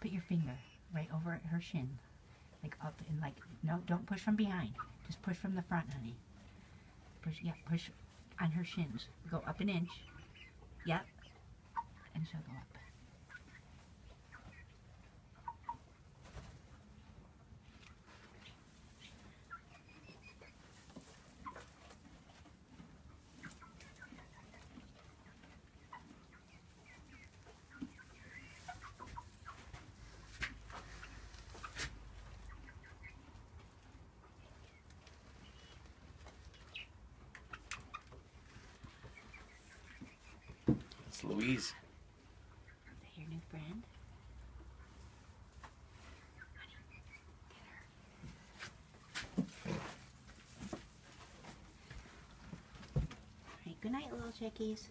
Put your finger right over her shin. Like up and like, no, don't push from behind. Just push from the front, honey. Push, yeah, push on her shins. Go up an inch. Yep. And she'll go up. It's Louise. Is that your new friend? Alright, good night, little chickies.